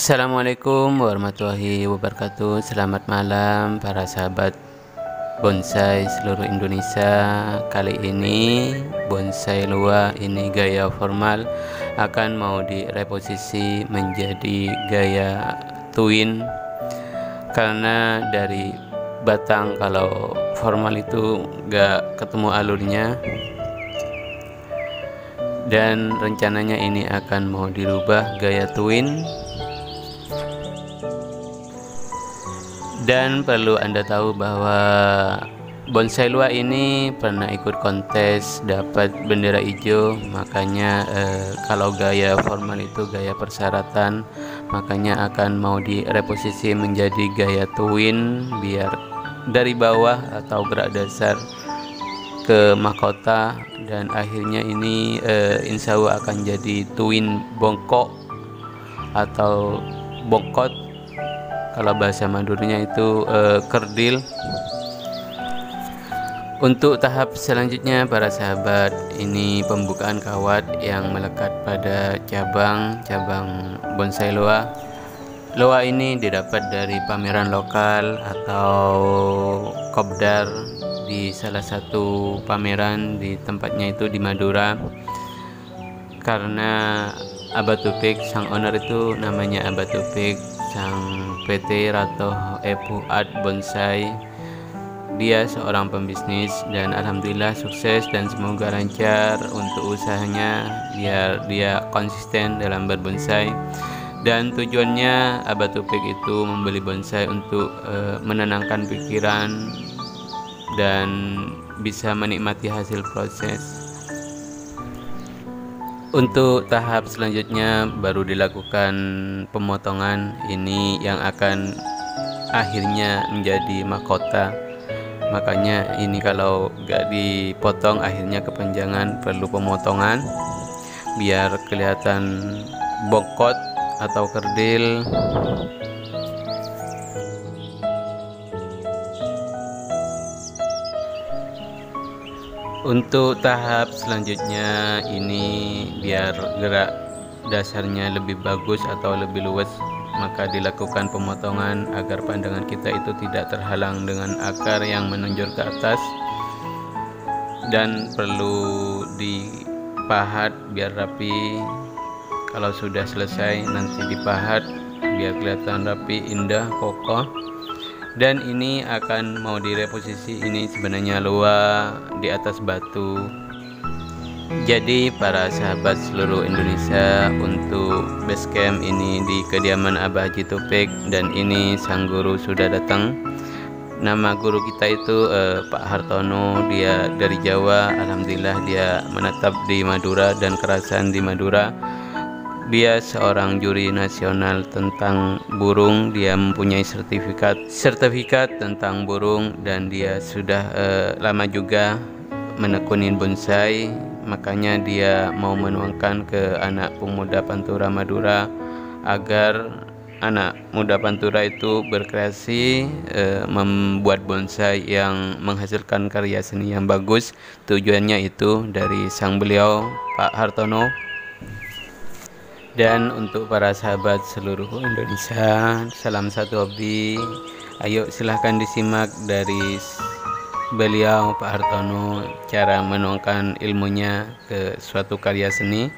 Assalamualaikum warahmatullahi wabarakatuh. Selamat malam para sahabat bonsai seluruh Indonesia. Kali ini bonsai luar ini gaya formal Akan mau direposisi menjadi gaya twin. Karena dari batang kalau formal itu gak ketemu alurnya. Dan rencananya ini akan mau dirubah gaya twin dan perlu anda tahu bahwa bonsai luar ini pernah ikut kontes dapat bendera hijau. Makanya eh, kalau gaya formal itu gaya persyaratan makanya akan mau direposisi menjadi gaya twin biar dari bawah atau gerak dasar ke mahkota. Dan akhirnya ini uh, insya Allah akan jadi twin bongkok atau bongkot kalau bahasa Madurnya itu uh, kerdil. Untuk tahap selanjutnya para sahabat ini pembukaan kawat yang melekat pada cabang-cabang bonsai loa. Loa ini didapat dari pameran lokal atau kopdar di salah satu pameran di tempatnya itu di Madura. Karena Abah Tupik sang owner itu namanya Abah Tupik sang PT Rato Art Bonsai. Dia seorang pembisnis dan alhamdulillah sukses dan semoga lancar untuk usahanya. Biar dia konsisten dalam berbonsai. Dan tujuannya Abah Tupik itu membeli bonsai untuk uh, menenangkan pikiran dan bisa menikmati hasil proses. Untuk tahap selanjutnya baru dilakukan pemotongan ini yang akan akhirnya menjadi mahkota. Makanya ini kalau gak dipotong akhirnya kepanjangan perlu pemotongan biar kelihatan bokot atau kerdil Untuk tahap selanjutnya ini biar gerak dasarnya lebih bagus atau lebih luas maka dilakukan pemotongan agar pandangan kita itu tidak terhalang dengan akar yang menonjol ke atas. Dan perlu dipahat biar rapi. Kalau sudah selesai nanti dipahat biar kelihatan rapi indah kokoh dan ini akan mau direposisi. Ini sebenarnya luar di atas batu. Jadi para sahabat seluruh Indonesia untuk base camp ini di kediaman Abah Haji Topik dan ini sang guru sudah datang. Nama guru kita itu eh, Pak Hartono. Dia dari Jawa. Alhamdulillah dia menetap di Madura dan kerasan di Madura dia seorang juri nasional tentang burung dia mempunyai sertifikat sertifikat tentang burung dan dia sudah uh, lama juga menekunin bonsai. Makanya dia mau menuangkan ke anak pemuda Pantura Madura agar anak muda Pantura itu berkreasi uh, membuat bonsai yang menghasilkan karya seni yang bagus. Tujuannya itu dari sang beliau Pak Hartono dan untuk para sahabat seluruh Indonesia salam satu hobi. Ayo silahkan disimak dari beliau Pak Hartono cara menuangkan ilmunya ke suatu karya seni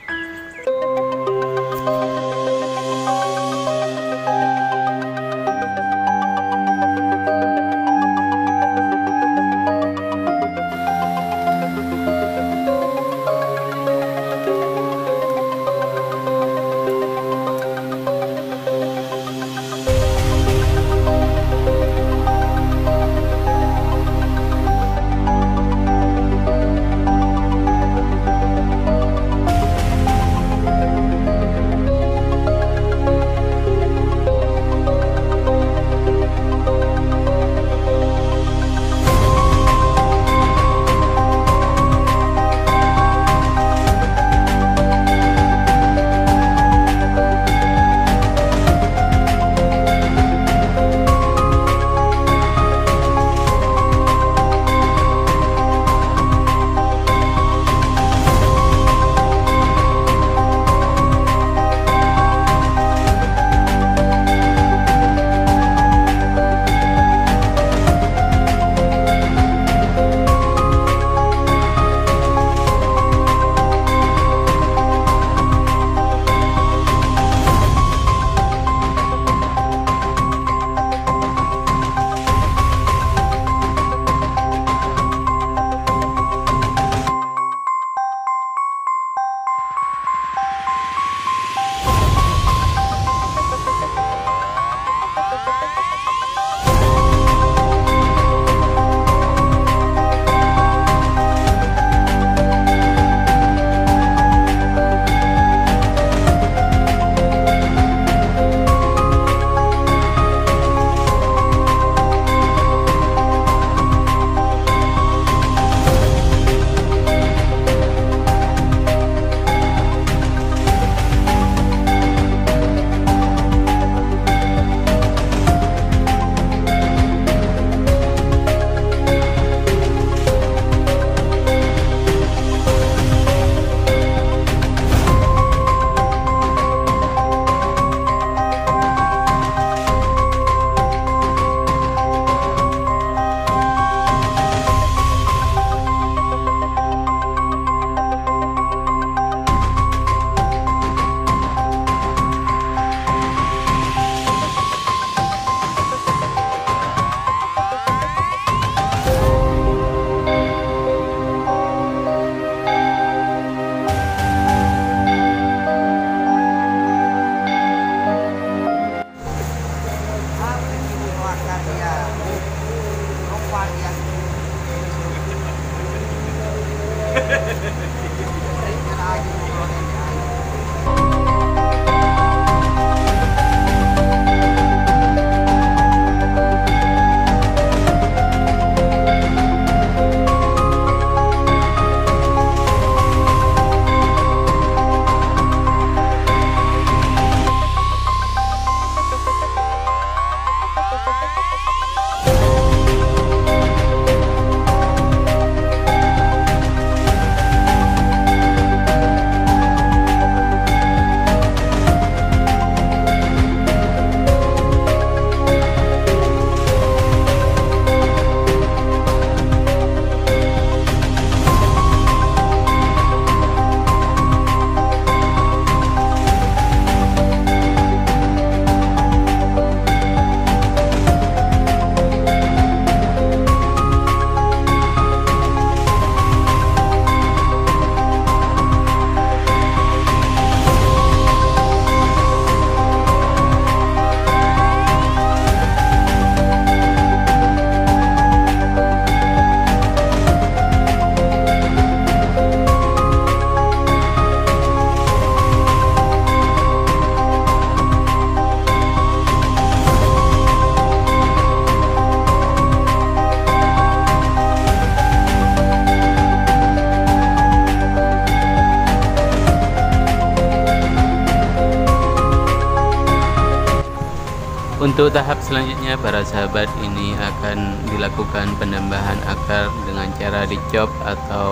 untuk tahap selanjutnya para sahabat ini akan dilakukan penambahan akar dengan cara dicop atau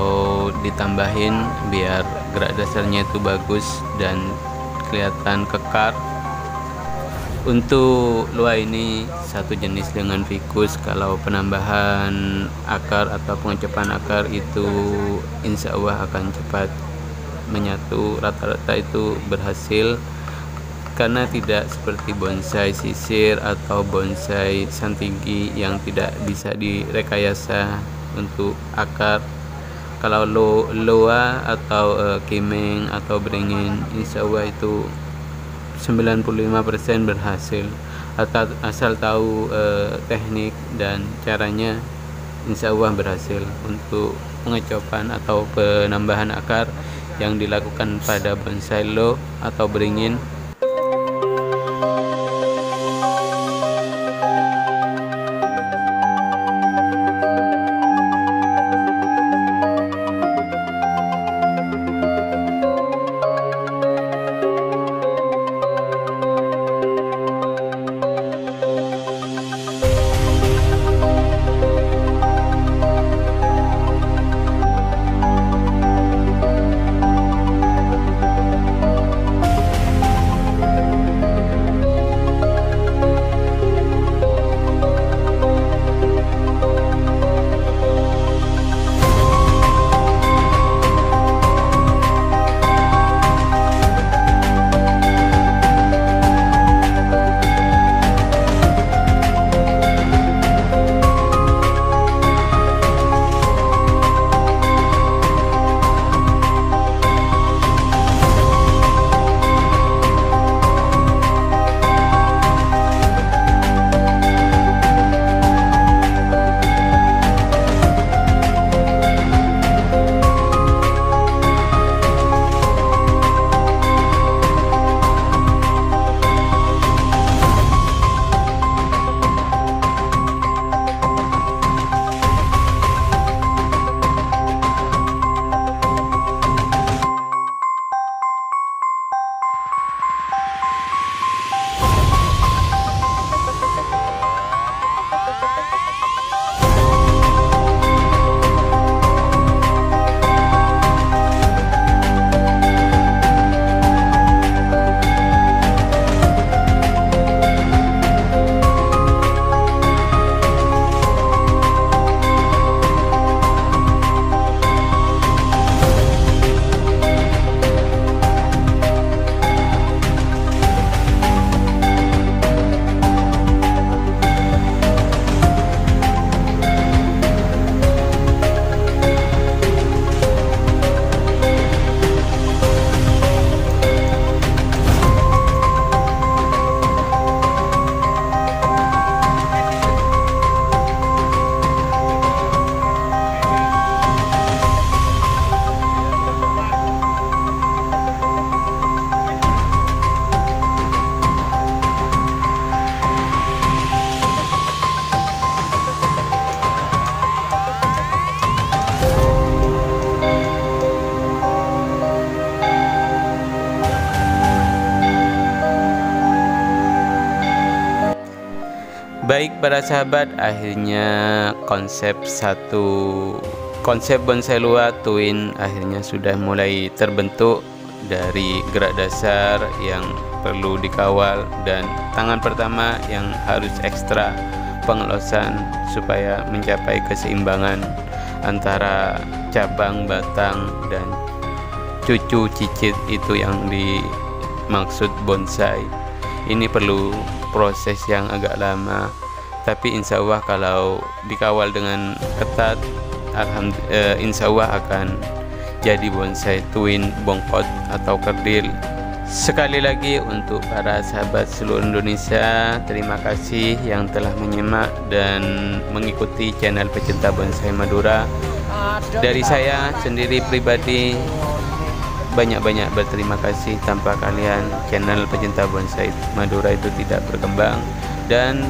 ditambahin biar gerak dasarnya itu bagus dan kelihatan kekar. Untuk luar ini satu jenis dengan fikus. Kalau penambahan akar atau pengecopan akar itu insya Allah akan cepat menyatu. Rata-rata itu berhasil karena tidak seperti bonsai sisir atau bonsai santigi yang tidak bisa direkayasa untuk akar. Kalau lo loa atau uh, kimeng atau beringin insya Allah itu 95% berhasil. Atau asal tahu eh, teknik dan caranya insya Allah berhasil untuk pengecopan atau penambahan akar yang dilakukan pada bonsai low atau beringin Baik para sahabat, akhirnya konsep satu konsep bonsai luar twin akhirnya sudah mulai terbentuk dari gerak dasar yang perlu dikawal dan tangan pertama yang harus ekstra pengelosan supaya mencapai keseimbangan antara cabang, batang dan cucu cicit itu yang dimaksud bonsai. Ini perlu proses yang agak lama tapi insya Allah kalau dikawal dengan ketat alhamdulillah eh, insya Allah akan jadi bonsai twin bongkot atau kerdil. Sekali lagi untuk para sahabat seluruh Indonesia terima kasih yang telah menyimak dan mengikuti channel pecinta bonsai Madura. Dari saya sendiri pribadi banyak-banyak berterima kasih tanpa kalian. Channel pecinta bonsai Madura itu tidak berkembang. Dan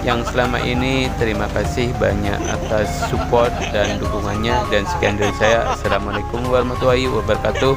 yang selama ini terima kasih banyak atas support dan dukungannya. Dan sekian dari saya. Assalamualaikum warahmatullahi wabarakatuh